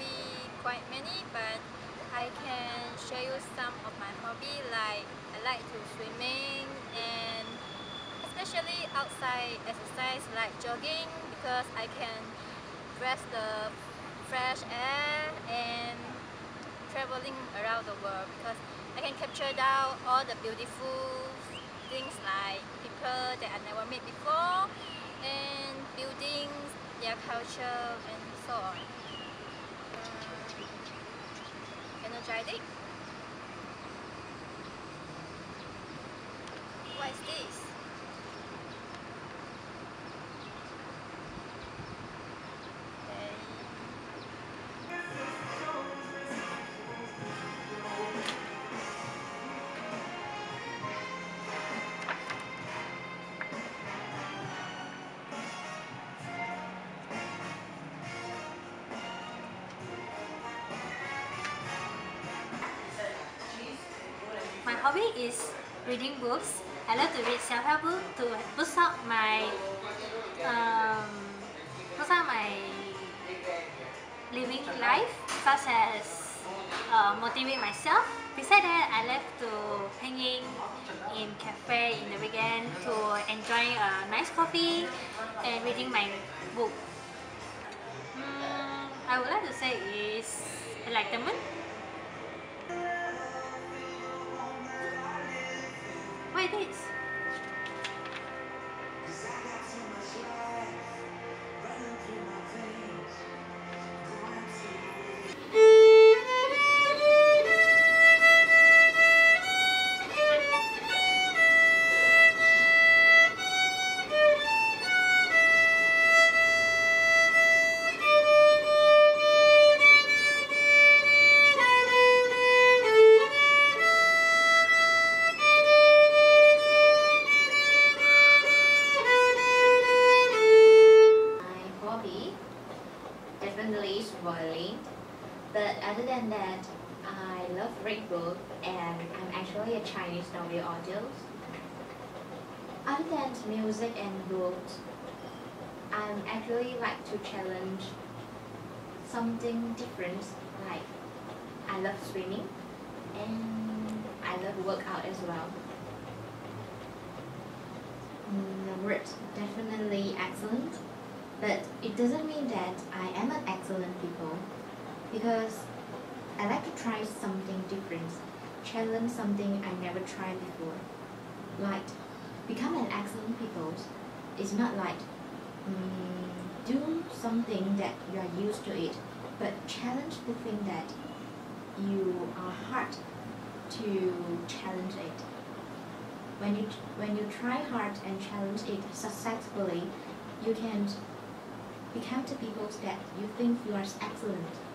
be quite many, but I can show you some of my hobby like I like to swimming and especially outside exercise like jogging because I can breathe the fresh air and traveling around the world because I can capture down all the beautiful things like people that I never met before and buildings, their culture and so on. Energetic. What is this? Hobby is reading books. I love to read self-help books to boost up my um, boost up my living life, such as uh, motivate myself. Besides that, I love to hanging in cafe in the weekend to enjoy a nice coffee and reading my book. Mm, I would like to say is enlightenment. What it My is violin, but other than that, I love read book and I'm actually a Chinese novel author. Other than music and books, I'm actually like to challenge something different. Like I love swimming and I love workout as well. Mm, Number eight, definitely excellent. But it doesn't mean that I am an excellent people because I like to try something different, challenge something I never tried before. Like become an excellent people is not like mm, do something that you are used to it, but challenge the thing that you are hard to challenge it. When you when you try hard and challenge it successfully, you can become the people that you think you are excellent